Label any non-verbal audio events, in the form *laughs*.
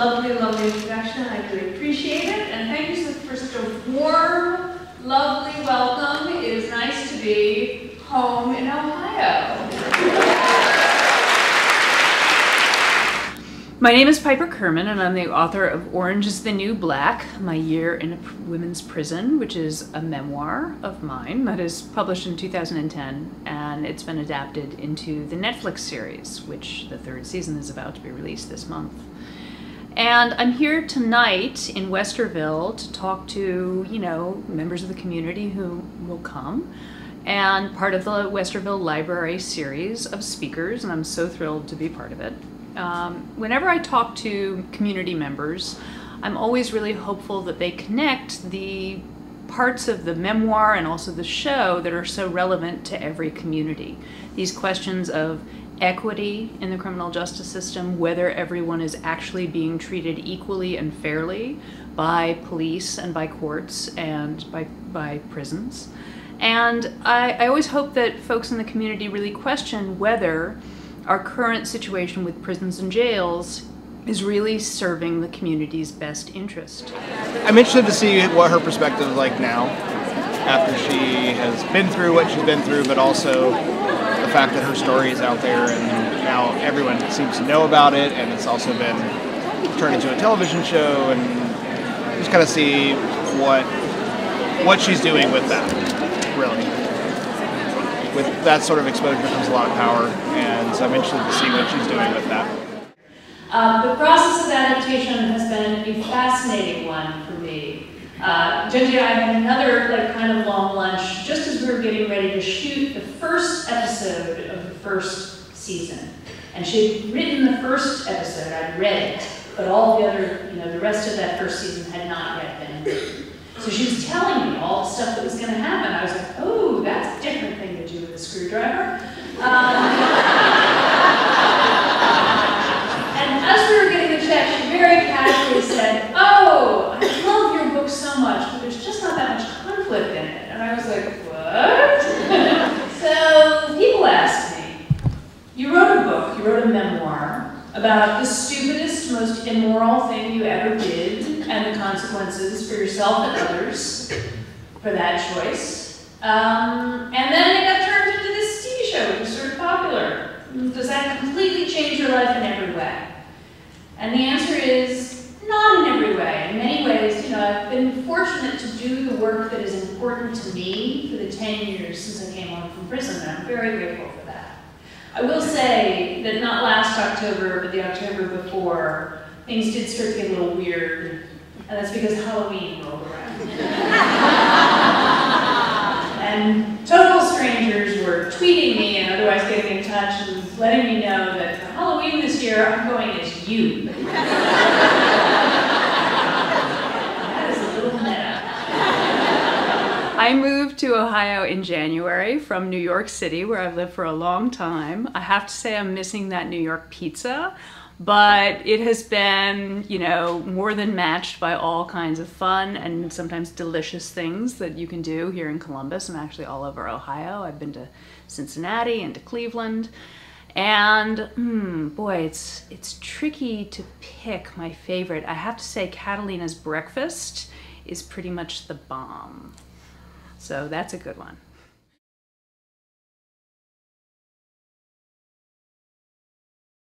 introduction. I really appreciate it. And thank you for such a warm, lovely welcome. It is nice to be home in Ohio. My name is Piper Kerman, and I'm the author of Orange is the New Black My Year in a Women's Prison, which is a memoir of mine that is published in 2010, and it's been adapted into the Netflix series, which the third season is about to be released this month. And I'm here tonight in Westerville to talk to, you know, members of the community who will come and part of the Westerville Library series of speakers, and I'm so thrilled to be part of it. Um, whenever I talk to community members, I'm always really hopeful that they connect the parts of the memoir and also the show that are so relevant to every community. These questions of equity in the criminal justice system, whether everyone is actually being treated equally and fairly by police and by courts and by, by prisons. And I, I always hope that folks in the community really question whether our current situation with prisons and jails is really serving the community's best interest. I'm interested to see what her perspective is like now after she has been through what she's been through, but also fact that her story is out there and now everyone seems to know about it and it's also been turned into a television show and just kind of see what what she's doing with that, really with that sort of exposure comes a lot of power, and so I'm interested to see what she's doing with that. Um, the process of adaptation has been a fascinating one for me. Uh, Jenji and I had another like kind of long lunch just as we were getting ready to shoot the first episode of the first season. And she had written the first episode, I'd read it, but all the other, you know, the rest of that first season had not yet been written. So she was telling me all the stuff that was going to happen. I was like, oh, that's different thing to do with a screwdriver. Um, and as we were getting the check, she very casually said, oh, I love your book so much, but there's just not that much conflict in it. And I was like, what? so people asked me, you wrote a book, you wrote a memoir about the stupidest, most immoral thing you ever did, and the consequences for yourself and others for that choice. Um, and then it got turned into this TV show, which was sort of popular. Does that completely change your life in every way? And the answer is not in every way. In many ways, you know, I've been fortunate to do the work that is important to me for the 10 years since I came home from prison, and I'm very grateful for that. I will say that not last October, but the October before, things did start to get a little weird and that's because Halloween rolled around. *laughs* and total strangers were tweeting me and otherwise getting in touch and letting me know that for Halloween this year, I'm going as you. that is a little meta. I moved to Ohio in January from New York City, where I've lived for a long time. I have to say I'm missing that New York pizza but it has been, you know, more than matched by all kinds of fun and sometimes delicious things that you can do here in Columbus. I'm actually all over Ohio. I've been to Cincinnati and to Cleveland. And hmm, boy, it's it's tricky to pick my favorite. I have to say Katalina's breakfast is pretty much the bomb. So that's a good one.